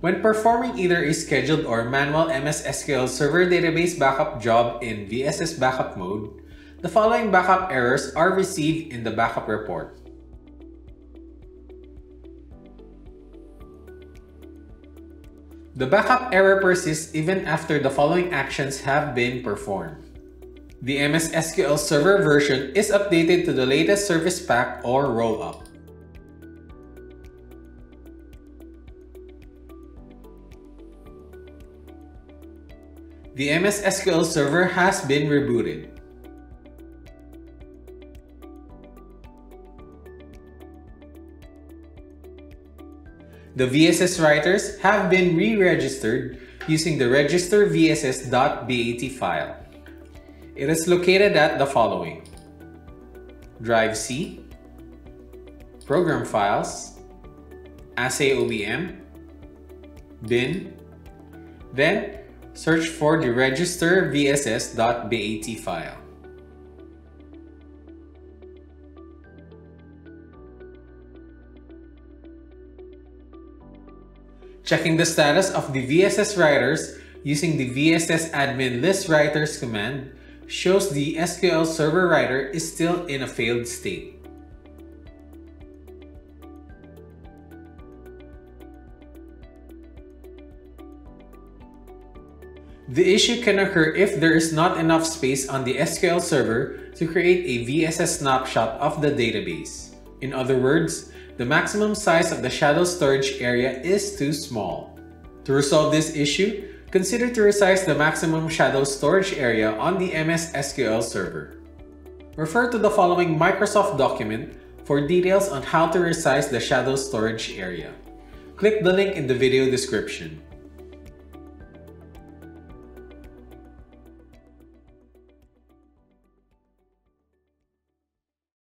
When performing either a scheduled or manual MS SQL Server database backup job in VSS backup mode, the following backup errors are received in the backup report. The backup error persists even after the following actions have been performed. The MS SQL Server version is updated to the latest service pack or rollup. The MS SQL Server has been rebooted. The VSS writers have been re-registered using the register_vss.bat file. It is located at the following. Drive C, Program Files, Ahsay OBM, bin, then search for the register_vss.bat file. Checking the status of the VSS writers using the VSS admin list writers command shows the SQL Server writer is still in a failed state. The issue can occur if there is not enough space on the SQL Server to create a VSS snapshot of the database. In other words, the maximum size of the shadow storage area is too small. To resolve this issue, consider to resize the maximum shadow storage area on the MS SQL Server. Refer to the following Microsoft document for details on how to resize the shadow storage area. Click the link in the video description.